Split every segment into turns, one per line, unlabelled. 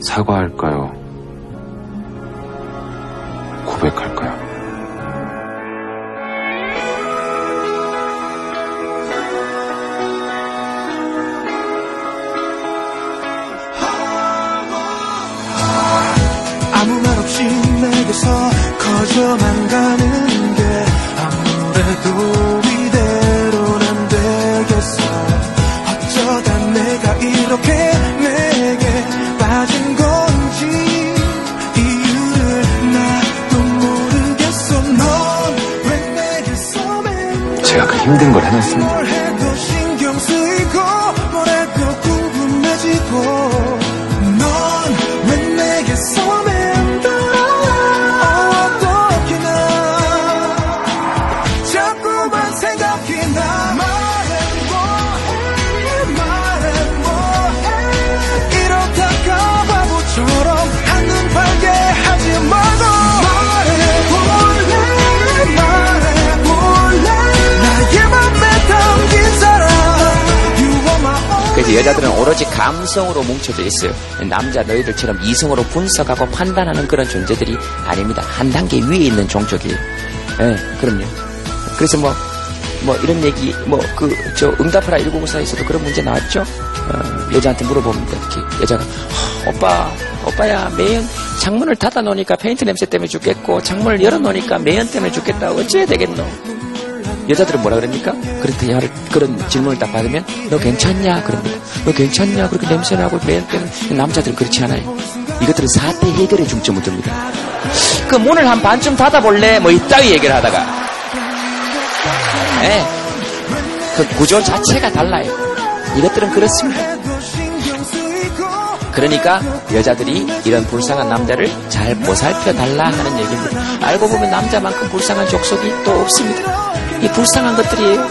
사과할까요? 고백할까요?
아무 말 없이 내게서 커져만 가는 게 아무래도 이대로는 안 되겠어 어쩌다 내가 이렇게
제가 그 힘든 걸 해냈습니다.
여자들은 오로지 감성으로 뭉쳐져 있어요. 남자 너희들처럼 이성으로 분석하고 판단하는 그런 존재들이 아닙니다. 한 단계 위에 있는 종족이에요. 예, 그럼요. 그래서 뭐, 뭐 이런 얘기, 뭐 그, 저 응답하라 1994에서도 그런 문제 나왔죠? 어, 여자한테 물어보면 이렇게 여자가, "허, 오빠, 오빠야, 매연, 창문을 닫아 놓으니까 페인트 냄새 때문에 죽겠고, 창문을 열어 놓으니까 매연 때문에 죽겠다. 어찌해야 되겠노? 여자들은 뭐라 그럽니까? 그렇게 할 그런 질문을 딱 받으면 너 괜찮냐? 그럽니다. 너 괜찮냐? 그렇게 냄새나고 매연 때문에 남자들은 그렇지 않아요. 이것들은 사태 해결에 중점을 둡니다. 그 문을 한 반쯤 닫아볼래? 뭐 이따위 얘기를 하다가 예. 그 구조 자체가 달라요. 이것들은 그렇습니다. 그러니까 여자들이 이런 불쌍한 남자를 잘 보살펴 달라 하는 얘기입니다. 알고 보면 남자만큼 불쌍한 족속이 또 없습니다. 이 불쌍한 것들이에요.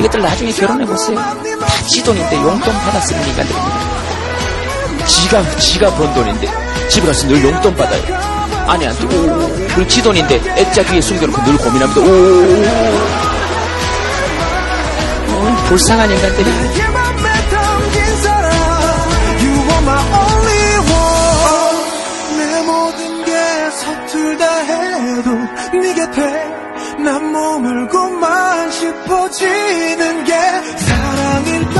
이것들 나중에 결혼해 보세요. 다 지돈인데 용돈 받았으는 인간들입니다. 지가 지가 번 돈인데 집에 가서 늘 용돈 받아요. 아내한테 오, 그 지돈인데 액자 뒤에 숨겨놓고 늘 고민합니다. 오, 어, 불쌍한 인간들이
내 모든 게 서툴다 해도 네 곁에 난 머물고만 싶어지는 게 사랑일